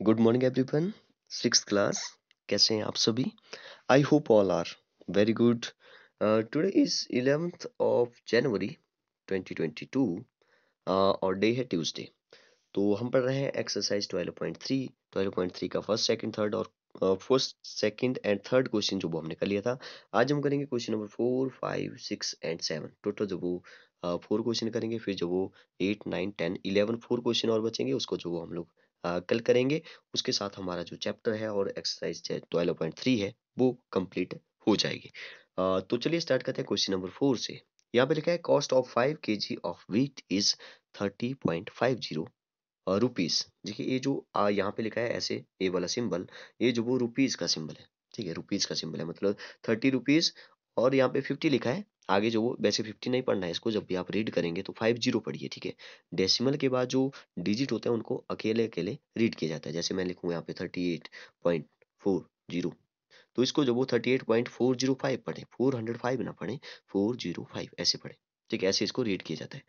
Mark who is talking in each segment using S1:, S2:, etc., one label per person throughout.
S1: Good morning everyone six class कैसे हैं आप सभी? I hope all are very good today is eleventh of January 2022 uh, और day है ट्यूसडे तो हम पढ़ रहे हैं एक्सरसाइज 12.3 12.3 का फ़र्स्ट सेकंड थर्ड और first second and third question जो वो हमने कर लिया था आज हम करेंगे question number four five six and seven total जो वो फोर क्वेश्चन करेंगे फिर जो वो eight nine ten eleven four question और बचेंगे उसको जो वो हम लोग कल करेंगे। उसके साथ हमारा जो चैप्टर है और एक्सरसाइज ट्वेल्व पॉइंट थ्री है, वो कंप्लीट हो जाएगी। तो चलिए स्टार्ट करते हैं क्वेश्चन नंबर फोर से। यहाँ पे लिखा है, cost of five K G of wheat is thirty point five zero rupees. देखिए, ये जो यहाँ पे लिखा है ऐसे, ये वाला सिंबल, ये जो वो रुपीज़ का सिंबल है। ठीक है, रुपीज़ का सिंबल है मतलब थर्टी रुपीज़ और यहाँ पे फिफ्टी लिखा है आगे जो वो वैसे फिफ्टी नहीं पढ़ना है, इसको जब भी आप रीड करेंगे तो फाइव ज़ीरो पढ़िए, ठीक है? डेसिमल के बाद जो डिजिट होते हैं, उनको अकेले अकेले रीड किया जाता है। जैसे मैं लिखूँ यहाँ पे thirty eight point four zero तो इसको जब वो thirty eight point four zero five पढ़े फोर हंड्रेड फाइव ना पढ़े फोर ज़ीरो फाइव ऐसे पढ़े, ठीक है? ऐसे इसको रीड किया जाता है।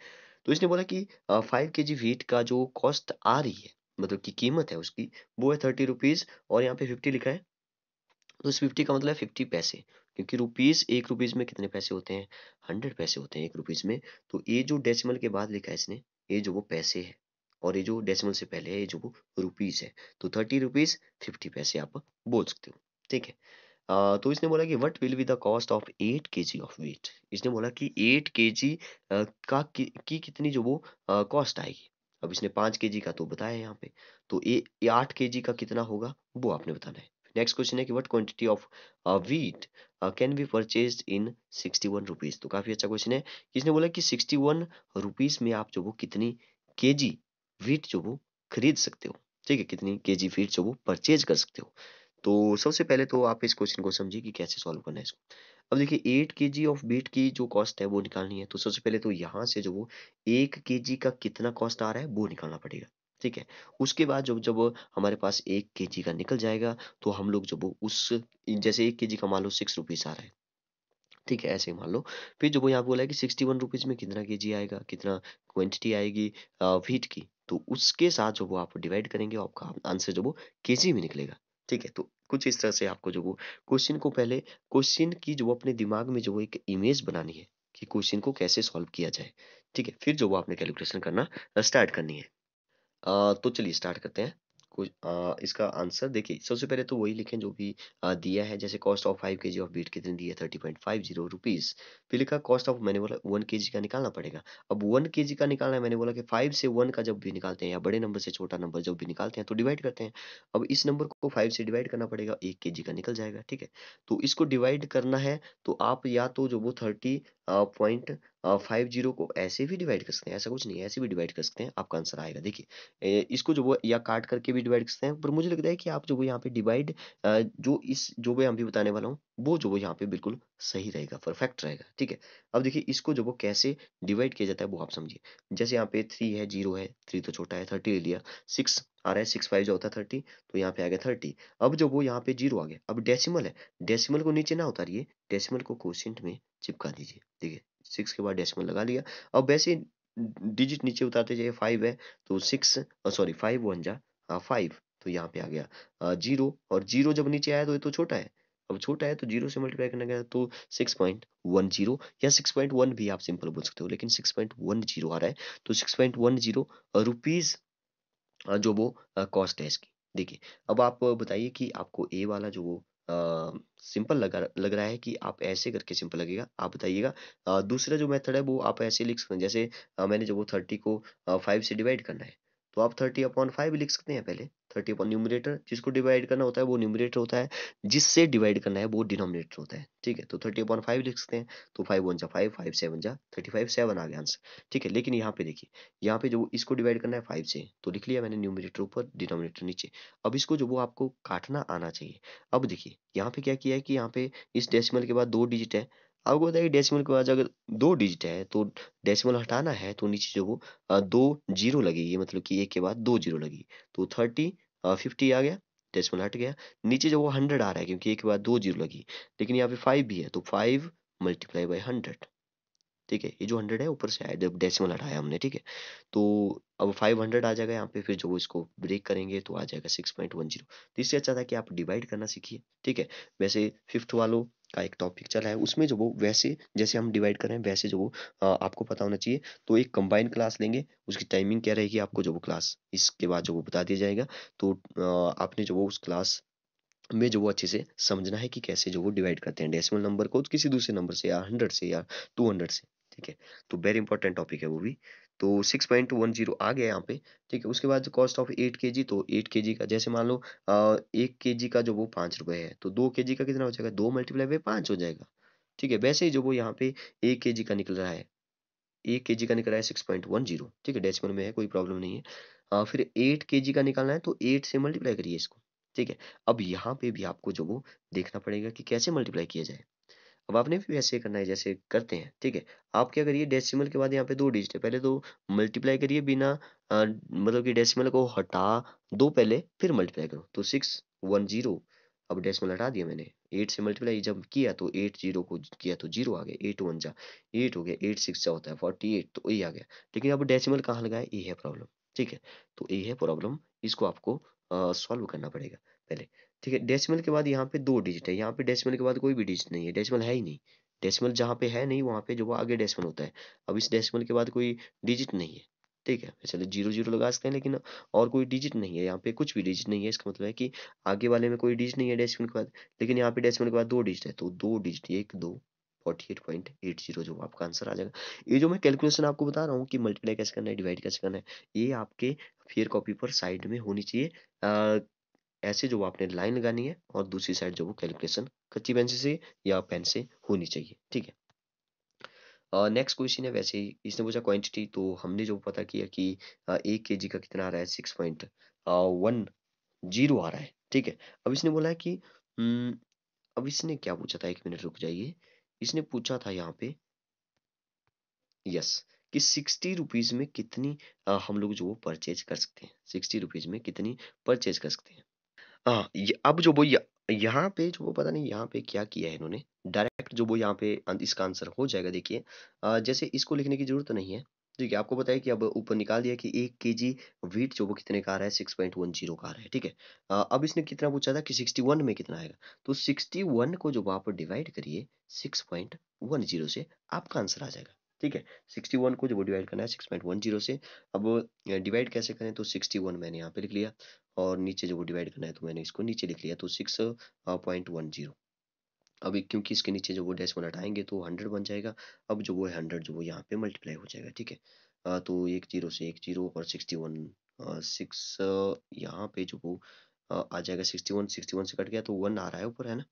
S1: तो इसने बोला कि फाइव के जी वीट का जो कॉस्ट आ रही है मतलब की कीमत है उसकी, वो है थर्टी रुपीज़ और यहाँ पे फिफ्टी लिखा है। तो इस फिफ्टी का मतलब है फिफ्टी पैसे। क्योंकि रुपीज़ एक रुपीज़ में कितने पैसे होते हैं? हंड्रेड पैसे होते हैं एक रुपीज़ में। तो ये जो डेसिमल के बाद लिखा है इसने ये जो वो पैसे है और ये जो डेसिमल से पहले है ये जो वो रुपीज़ है तो थर्टी रुपीज़ फिफ्टी पैसे आप बोल सकते हो ठीक है? आ, तो इसने बोला कि what will be the cost of eight K G of wait इसने बोला कि एट के जी का की, की कितनी जो वो कॉस्ट आएगी? अब इसने पाँच के जी का तो बताया यहाँ पे तो ये आठ के जी का कितना होगा? वो आपने बताना है। नेक्स्ट क्वेश्चन है कि what quantity of wheat can be purchase in sixty one rupees तो काफ़ी अच्छा क्वेश्चन है। इसने बोला कि सिक्सटी वन रुपीज़ में आप जो वो कितनी के जी वीट जो वो खरीद सकते हो? ठीक है, कितनी के जी वीट जो वो परचेज कर सकते हो? तो सबसे पहले तो आप इस क्वेश्चन को समझिए कि कैसे सॉल्व करना है इसको। अब देखिए eight K G of beat की जो कॉस्ट है वो निकालनी है। तो सबसे पहले तो यहाँ से जो वो एक के जी का कितना कॉस्ट आ रहा है, वो निकालना पड़ेगा। ठीक है? उसके बाद जब जब हमारे पास एक के का निकल जाएगा तो हम लोग जब उस, जैसे एक के का मान लो, सिक्स रुपीज़ आ रहा है। ठीक है, ऐसे मान लो। फिर जब वो यहाँ बोला है कि सिक्सटी वन रुपीज़ में कितना के आएगा, कितना क्वांटिटी आएगी वीट की तो उसके साथ जो वो आप डिवाइड करेंगे आपका आंसर जो वो के में निकलेगा। ठीक है तो कुछ इस तरह से आपको जो वो क्वेश्चन को पहले क्वेश्चन की जो अपने दिमाग में जो वो एक इमेज बनानी है, कि क्वेश्चन को कैसे सॉल्व किया जाए। ठीक है, फिर जो वो आपने कैलकुलेशन करना स्टार्ट करनी है। तो चलिए स्टार्ट करते हैं। कुछ आ, इसका आंसर देखिए सबसे पहले तो वही लिखें जो भी आ, दिया है जैसे cost of five K G of beat कितने दी है thirty point five zero rupees फिर लिखा कॉस्ट ऑफ़ मैंने बोला वन के जी का निकालना पड़ेगा। अब वन के जी का निकालना है मैंने बोला कि फाइव से वन का जब भी निकालते हैं या बड़े नंबर से छोटा नंबर जब भी निकालते हैं तो डिवाइड करते हैं। अब इस नंबर को फाइव से डिवाइड करना पड़ेगा एक के जी का निकल जाएगा ठीक है? तो इसको डिवाइड करना है तो आप या तो जो वो थर्टी पॉइंट फाइव ज़ीरो को ऐसे भी डिवाइड कर सकते हैं, ऐसा कुछ नहीं है, ऐसे भी डिवाइड कर सकते हैं, आपका आंसर आएगा। देखिए इसको जो वो या काट करके भी डिवाइड कर सकते हैं, पर मुझे लगता है कि आप जो वो यहाँ पे डिवाइड जो इस, जो मैं अभी बताने वाला हूँ, वो जो वो यहाँ पे बिल्कुल सही रहेगा परफेक्ट रहेगा, ठीक है? अब देखिए, इसको जो वो कैसे डिवाइड किया जाता है वो आप समझिए। जैसे यहाँ पे थ्री है ज़ीरो है थ्री तो छोटा है थर्टी ले लिया सिक्स आ रहा है सिक्स फाइव जो होता है थर्टी तो यहाँ पे आ गया थर्टी अब जो वो यहाँ पे ज़ीरो आ गया, अब डेसिमल है डेसिमल को नीचे ना उतारिए डेसिमल को क्वेश्चन में चिपका दीजिए, देखिए सिक्स के बाद डेसिमल लगा लिया। अब वैसे डिजिट नीचे उतारते जाइए फाइव है तो सिक्स सॉरी फाइव वन जा फाइव तो यहाँ पे आ गया ज़ीरो और ज़ीरो जब नीचे आया तो ये तो छोटा है। अब छोटा है तो ज़ीरो से मल्टीप्लाई करने गया तो सिक्स पॉइंट वन ज़ीरो या सिक्स पॉइंट वन भी आप सिंपल बोल सकते हो, लेकिन सिक्स पॉइंट वन ज़ीरो आ रहा है तो six point one zero rupees जो वो कॉस्ट है इसकी। देखिए अब आप बताइए कि आपको ए वाला जो वो सिंपल लगा लग रहा है कि आप ऐसे करके सिंपल लगेगा आप बताइएगा। दूसरा जो मेथड है वो आप ऐसे लिख सकते हैं जैसे आ, मैंने जो वो थर्टी को फाइव से डिवाइड करना है तो आप थर्टी अपॉन फाइव लिख सकते हैं पहले। थर्टी अपॉन न्यूमरेटर जिसको डिवाइड करना होता है, वो न्यूमरेटर होता है। जिससे डिवाइड करना है, वो डिनोमिनेटर होता है, ठीक है? तो थर्टी अपॉन फाइव लिख सकते हैं तो फाइव वन जा फाइव फाइव सेवन जा थर्टी फाइव सेवन आ गया आंसर ठीक है? लेकिन यहाँ पे देखिए, यहाँ पे जो इसको डिवाइड करना है फाइव से तो लिख लिया मैंने न्यूमरेटर ऊपर डिनोमिनेटर नीचे। अब इसको जो वो आपको काटना आना चाहिए। अब देखिए, यहाँ पे क्या किया है कि यहाँ पे इस डेसिमल के बाद दो डिजिट है। आपको बताइए डेसिमल के बाद अगर दो डिजिट है तो डेसिमल हटाना है तो नीचे जो वो दो ज़ीरो लगेगी मतलब कि एक के बाद दो ज़ीरो लगेगी। तो थर्टी फिफ्टी आ गया डेसिमल हट गया। नीचे जो वो हंड्रेड आ रहा है, क्योंकि एक बार दो ज़ीरो लगी, लेकिन यहाँ पे फाइव भी है तो फाइव मल्टीप्लाई बाई हंड्रेड ठीक है, ये जो हंड्रेड है, ऊपर से आया, जब डेसिमल हटाया हमने, ठीक है? तो अब फाइव हंड्रेड आ जाएगा यहाँ पे, फिर जो इसको ब्रेक करेंगे तो आ जाएगा सिक्स पॉइंट वन ज़ीरो तो इससे अच्छा था कि आप डिवाइड करना सीखिए, ठीक है? वैसे फिफ्थ वालों का एक टॉपिक चला है, उसमें जो वो वैसे, जैसे हम डिवाइड कर रहे हैं, वैसे जो वो आपको पता होना चाहिए तो एक कंबाइंड क्लास लेंगे, उसकी टाइमिंग क्या रहेगी आपको जो वो क्लास इसके बाद जो वो बता दिया जाएगा तो आपने जो वो उस क्लास में जो वो अच्छे से समझना है कि कैसे जो वो डिवाइड करते हैं डेसिमल नंबर को किसी दूसरे नंबर से या हंड्रेड से या टू हंड्रेड से, ठीक है? तो वेरी इंपॉर्टेंट टॉपिक है वो भी। तो सिक्स पॉइंट वन ज़ीरो आ गया यहाँ पे ठीक है? उसके बाद जो कॉस्ट ऑफ़ एट के जी तो एट के जी का जैसे मान लो एक के जी का जो वो पाँच रुपए है तो दो के जी का कितना हो जाएगा? दो मल्टीप्लाई बाई पाँच हो जाएगा ठीक है? वैसे ही जो वो यहाँ पे एक के जी का निकल रहा है एक के जी का निकल रहा है सिक्स पॉइंट वन ज़ीरो ठीक है? डेसिमल में है कोई प्रॉब्लम नहीं है। आ, फिर एट के जी का निकालना है तो एट से मल्टीप्लाई करिए इसको ठीक है? अब यहाँ पे भी आपको जो वो देखना पड़ेगा कि कैसे मल्टीप्लाई किया जाए। अब आपने भी वैसे करना है, जैसे करते हैं, ठीक है? आप क्या करिए डेसिमल के बाद यहाँ पे दो डिजिट है, पहले तो मल्टीप्लाई करिए बिना मतलब कि डेसिमल को हटा दो पहले, फिर मल्टीप्लाई करो तो सिक्स वन ज़ीरो अब डेसिमल हटा दिया मैंने एट से मल्टीप्लाई जब किया तो एट ज़ीरो को किया तो ज़ीरो आ गया एट वन जा एट हो गया एट सिक्स होता है फोर्टी एट तो ए आ गया, लेकिन अब डेसिमल कहाँ लगाए ये है प्रॉब्लम ठीक है? तो ये है प्रॉब्लम इसको आपको सॉल्व करना पड़ेगा। पहले, ठीक है? डेसिमल के बाद यहाँ पे दो डिजिट है, यहाँ पे डेसिमल के बाद कोई भी डिजिट नहीं है डेसिमल है ही नहीं। डेसिमल जहाँ पे है नहीं, वहाँ पे जो वो आगे डेसिमल होता है। अब इस डेसिमल के बाद कोई डिजिट नहीं है, ठीक है? चलो ज़ीरो ज़ीरो लगा सकते हैं, लेकिन और कोई डिजिट नहीं है, यहाँ पे कुछ भी डिजिट नहीं है, इसका मतलब है कि आगे वाले में कोई डिजिट नहीं है डेसिमल के बाद, लेकिन यहाँ पे डेसिमल के बाद दो डिजिट है तो दो डिजिट एक, दो forty eight point eight zero जो आपका आंसर आ जाएगा। ये जो मैं कैलकुलेशन आपको बता रहा हूँ कि मल्टीप्लाई कैसे करना है डिवाइड कैसे करना है, ये आपके फेयर कॉपी पर साइड में होनी चाहिए। ऐसे जो आपने लाइन लगानी है और दूसरी साइड जो वो कैलकुलेशन कच्ची पेंसिल से या पेन से होनी चाहिए ठीक है? नेक्स्ट क्वेश्चन है वैसे ही इसने पूछा क्वांटिटी तो हमने जो पता किया कि एक के जी का कितना आ रहा है? सिक्स पॉइंट वन ज़ीरो आ रहा है ठीक है? अब इसने बोला है कि अब इसने क्या पूछा था? एक मिनट रुक जाइए। इसने पूछा था यहाँ पे यस कि सिक्सटी रुपीज़ में कितनी आ, हम लोग जो वो परचेज कर सकते हैं? सिक्सटी रुपीज़ में कितनी परचेज कर सकते हैं? हाँ अब जो वो यहाँ पे जो वो पता नहीं यहाँ पे क्या किया है इन्होंने। डायरेक्ट जो वो यहाँ पे इसका आंसर हो जाएगा देखिए। जैसे इसको लिखने की ज़रूरत नहीं है। ठीक है, आपको पता है कि अब ऊपर निकाल दिया कि एक के जी वीट जो वो कितने का आ रहा है? सिक्स पॉइंट वन ज़ीरो का आ रहा है। ठीक है? अब इसने कितना पूछा था कि सिक्सटी वन में कितना आएगा? तो सिक्सटी वन को जब आप डिवाइड करिए सिक्स पॉइंट वन ज़ीरो से आपका आंसर आ जाएगा। ठीक है? सिक्सटी वन को जो डिवाइड करना है सिक्स पॉइंट वन ज़ीरो से, अब डिवाइड कैसे करें? तो सिक्सटी वन मैंने यहाँ पे लिख लिया और नीचे जो डिवाइड करना है तो मैंने इसको नीचे लिख लिया तो सिक्स पॉइंट वन ज़ीरो अब क्योंकि इसके नीचे जो वो डेसिमल हटाएँगे तो हंड्रेड बन जाएगा। अब जो वो है हंड्रेड जो वो यहाँ पे मल्टीप्लाई हो जाएगा, ठीक है? तो एक ज़ीरो से एक ज़ीरो और सिक्सटी वन सिक्स यहाँ पे जो वो आ जाएगा सिक्सटी वन सिक्सटी वन से कट गया तो वन आ रहा है ऊपर, है ना?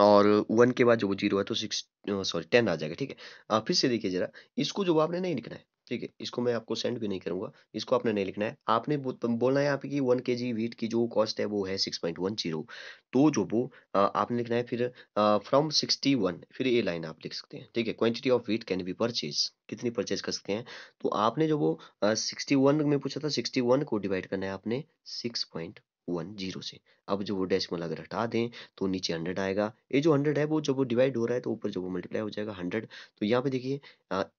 S1: और वन के बाद जो वो ज़ीरो है तो सिक्स सॉरी टेन आ जाएगा, ठीक है? आप फिर से देखिए जरा, इसको जो आपने नहीं लिखना है, ठीक है? इसको मैं आपको सेंड भी नहीं करूँगा, इसको आपने नहीं लिखना है। आपने बोलना है आपकी वन के जी वीट की जो कॉस्ट है वो है सिक्स पॉइंट वन ज़ीरो तो जो वो आपने लिखना है फिर फ्रॉम सिक्सटी वन फिर ये लाइन आप लिख सकते हैं, ठीक है? Quantity of wheat can be purchase कितनी परचेज कर सकते हैं? तो आपने जो वो सिक्सटी वन में पूछा था सिक्सटी वन को डिवाइड करना है आपने सिक्स पॉइंट वन ज़ीरो से। अब जो वो डेसिमल अगर हटा दें तो नीचे हंड्रेड आएगा। ये जो हंड्रेड है, वो जब वो डिवाइड हो रहा है तो ऊपर जब वो मल्टीप्लाई हो जाएगा हंड्रेड तो यहाँ पे देखिए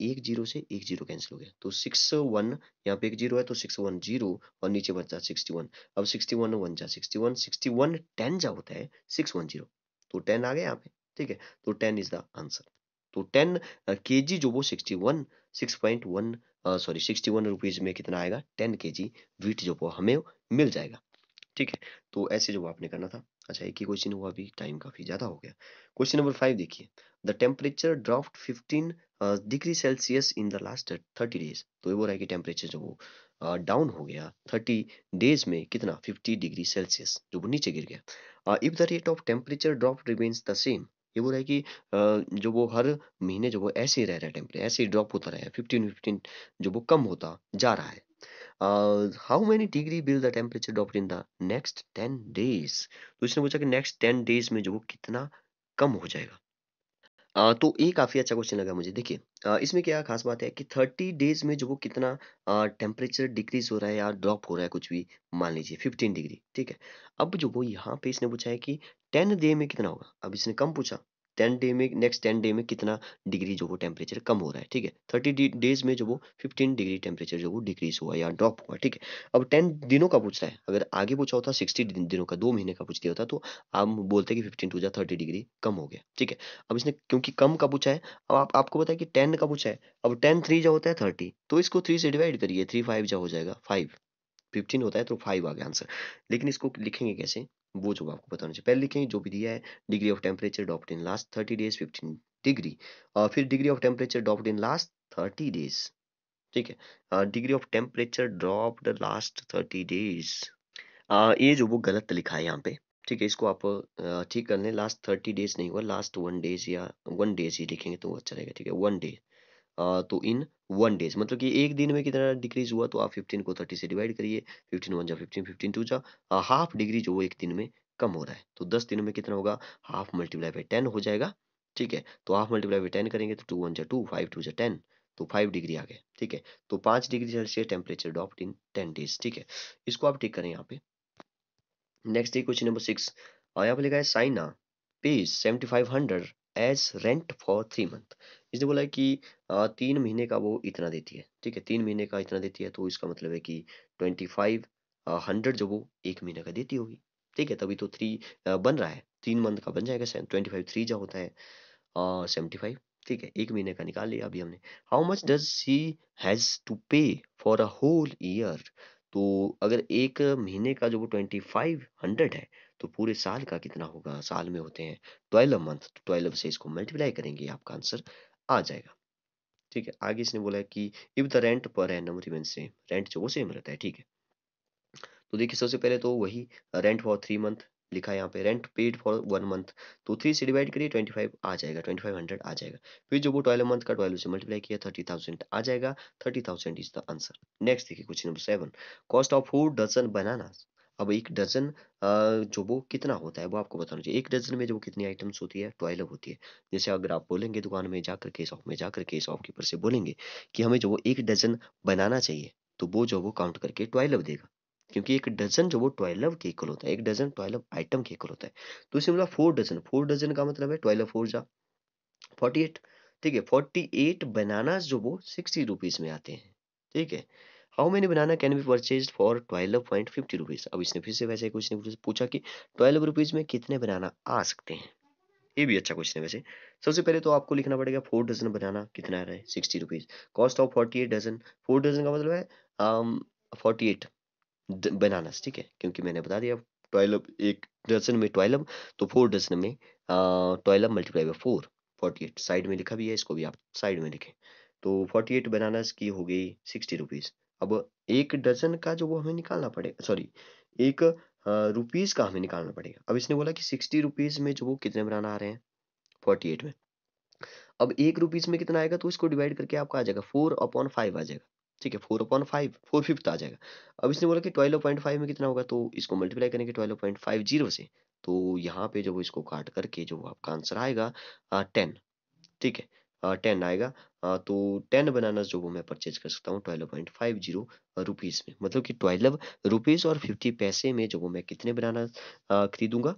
S1: एक ज़ीरो से एक ज़ीरो कैंसिल हो गया। तो सिक्स वन, यहाँ पे एक ज़ीरो है तो सिक्स वन ज़ीरो और नीचे बचा सिक्सटी वन। अब सिक्सटी वन वन जा sixty one sixty one ten जा होता है, सिक्स वन ज़ीरो। तो टेन आ गया यहाँ पे, ठीक है? तो टेन इज़ द आंसर। तो टेन के जी जो वो sixty one, six point one sorry sixty one rupees में कितना आएगा? टेन के जी वीट जो वो हमें मिल जाएगा। ठीक है तो ऐसे जो आपने करना था अच्छा एक ही क्वेश्चन हुआ अभी टाइम काफ़ी ज़्यादा हो गया। क्वेश्चन नंबर फाइव देखिए the temperature dropped fifteen degree Celsius in the last thirty days तो ये बोल रहा है कि टेम्परेचर जो वो डाउन uh, हो गया थर्टी डेज़ में कितना? फिफ्टी डिग्री सेल्सियस जो वो नीचे गिर गया। If the rate of temperature drop remains the same ये बोल रहा है कि uh, जो वो हर महीने जो वो ऐसे ही रह रहा है टेम्परेचर ऐसे ही ड्रॉप होता रहा है फिफ्टीन फिफ्टीन जो वो कम होता जा रहा है। Uh, how many degree will the temperature drop in the next 10 days? तो इसने पूछा कि नेक्स्ट 10 डेज़ में जो कितना कम हो जाएगा। uh, तो ये काफ़ी अच्छा क्वेश्चन लगा मुझे। देखिए इसमें क्या खास बात है कि 30 डेज़ में जो वो कितना टेम्परेचर डिक्रीज हो रहा है या ड्रॉप हो रहा है कुछ भी मान लीजिए 15 डिग्री ठीक है? अब जो वो यहाँ पे इसने पूछा है कि 10 डे में कितना होगा? अब इसने कम पूछा। टेन डे में नेक्स्ट टेन डे में कितना डिग्री जो वो टेम्परेचर कम हो रहा है ठीक है? थर्टी डेज़ में जो वो फिफ्टीन डिग्री टेम्परेचर जो वो डिक्रीज हुआ या ड्रॉप हुआ ठीक है? अब टेन दिनों का पूछ रहा है अगर आगे पूछा होता सिक्सटी दिनों का दो महीने का पूछ दिया होता तो आप बोलते कि फिफ्टीन टू जा थर्टी डिग्री कम हो गया ठीक है? अब इसने क्योंकि कम का पूछा है अब आप, आपको है कि टेन का पूछा है अब टेन थ्री जो होता है थर्टी तो इसको थ्री से डिवाइड करिए थ्री फाइव जो हो जाएगा फाइव। फिफ्टीन होता है तो फाइव आ गया आंसर लेकिन इसको लिखेंगे कैसे? वो जो आपको बताना चाहिए। पहले लिखेंगे जो भी दिया है degree of temperature dropped in last thirty days fifteen degree और फिर degree of temperature dropped in last thirty days ठीक है? Degree of temperature dropped last thirty days ये जो वो गलत लिखा है यहाँ पे, ठीक है? इसको आप ठीक कर लें। लास्ट थर्टी डेज़ नहीं हुआ लास्ट वन डेज़ या वन डेज़ ही लिखेंगे तो अच्छा रहेगा, ठीक है? वन डे तो इन वन डेज़ मतलब कि एक दिन में कितना डिक्रीज हुआ तो आप फिफ्टीन को थर्टी से डिवाइड करिए फिफ्टीन वन जा फिफ्टीन फिफ्टीन टू जा हाफ़ डिग्री जो वो एक दिन में कम हो रहा है। तो दस दिनों में कितना होगा? हाफ़ मल्टीप्लाई बाई टेन हो जाएगा, ठीक है? तो हाफ़ मल्टीप्लाई बाई टेन करेंगे तो टू वन जा टू फाइव टू जा टेन तो फाइव डिग्री आ गया ठीक है? तो पाँच degree Celsius temperature dropped in ten days ठीक है? इसको आप टिक करें यहाँ पे। नेक्स्ट क्वेश्चन नंबर सिक्स यहाँ पे लिखा है Saina pays seventy five hundred as rent for three month इसने बोला है कि तीन महीने का वो इतना देती है, ठीक है? तीन महीने का इतना देती है तो इसका मतलब है कि ट्वेंटी फाइव हंड्रेड जो वो एक महीने का देती होगी, ठीक है? तभी तो थ्री बन रहा है, तीन मंथ का बन जाएगा ट्वेंटी फाइव थ्री जो होता है सेवेंटी फाइव ठीक है? एक महीने का निकाल लिया अभी हमने। How much does she has to pay for a whole year तो अगर एक महीने का जो वो ट्वेंटी फाइव हंड्रेड है तो पूरे साल का कितना होगा? साल में होते हैं ट्वेल्व मंथ ट्वेल्व से इसको मल्टीप्लाई करेंगे, आपका आंसर आ जाएगा। ठीक है, आगे इसने बोला है कि if the rent per annum remain same rent जो वो सेम रहता है, ठीक है। तो देखिए, सबसे पहले तो वही रेंट फॉर थ्री मंथ लिखा यहाँ पे rent paid for one month तो थ्री से डिवाइड करिए ट्वेंटी फाइव आ जाएगा ट्वेंटी फाइव हंड्रेड आ जाएगा। फिर जो वो ट्वेल्व मंथ का ट्वेल्व से मल्टीप्लाई किया थर्टी थाउज़ेंड आ जाएगा thirty thousand is the answer next देखिए question number seven cost of four dozen banana अब एक डजन जो वो कितना होता है वो आपको बताना चाहिए। एक डजन में जो कितनी आइटम्स होती है ट्वेल्व होती है। जैसे अगर आप बोलेंगे दुकान में जाकर के, शॉप में जाकर के, शॉपकीपर से बोलेंगे कि हमें जो वो एक डजन बनाना चाहिए तो वो जो वो काउंट करके ट्वेल्व देगा। क्योंकि एक डजन जो वो ट्वेल्व के इक्वल होता है, एक डजन ट्वेल्व आइटम के इक्वल होता है। तो इसे मतलब फोर डजन फोर डजन का मतलब है ट्वेल्व फोर जा, फोर्टी एट, ठीक है, फोर्टी एट बनाना जो वो सिक्सटी रुपीज़ में आते हैं, ठीक है? How many banana can be purchase for twelve point fifty rupees? अब इसने फिर से वैसे क्वेश्चन पूछा कि ट्वेल्व रुपीज़ में कितने बनाना आ सकते हैं? ये भी अच्छा क्वेश्चन है वैसे। सबसे पहले तो आपको लिखना पड़ेगा फोर डजन बनाना कितना आ रहा? है sixty rupees cost of forty eight dozen four dozen का मतलब है फोर्टी एट बनानास ठीक है? क्योंकि मैंने बता दिया ट्वेल्व एक डजन में ट्वेल्व तो फोर डजन में twelve multiply by four forty eight side में लिखा भी है, इसको भी आप साइड में लिखें। तो फोर्टी एट बनानास की हो गई सिक्सटी रुपीज़ अब एक डजन का जो वो हमें निकालना पड़ेगा सॉरी एक रुपीज़ का हमें निकालना पड़ेगा। अब इसने बोला कि सिक्सटी रुपीज़ में जो वो कितने बनाना आ रहे हैं? फोर्टी एट में। अब एक रुपीज़ में कितना आएगा तो इसको डिवाइड करके आपका आ जाएगा फोर अपॉन फाइव आ जाएगा। ठीक है four upon five four fifth आ जाएगा। अब इसने बोला कि ट्वेल्व पॉइंट फाइव में कितना होगा तो इसको मल्टीप्लाई करेंगे ट्वेल्व पॉइंट फाइव ज़ीरो से। तो यहाँ पे जो इसको काट करके जो आपका आंसर आएगा टेन ठीक है टेन आएगा। तो टेन बनाना जो वो मैं परचेज कर सकता हूँ twelve point five zero rupees में। मतलब कि ट्वेल्व रुपीज़ और फिफ्टी पैसे में जो वो मैं कितने बनाना खरीदूँगा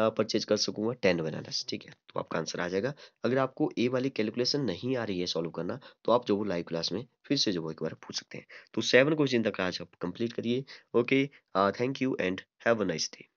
S1: परचेज कर सकूँगा टेन बनाना ठीक है? तो आपका आंसर आ जाएगा। अगर आपको ए वाली कैलकुलेशन नहीं आ रही है सॉल्व करना तो आप जो वो लाइव क्लास में फिर से जो वो एक बार पूछ सकते हैं। तो सेवन क्वेश्चन तक आज आप कंप्लीट करिए। Okay? Thank you and have a nice day.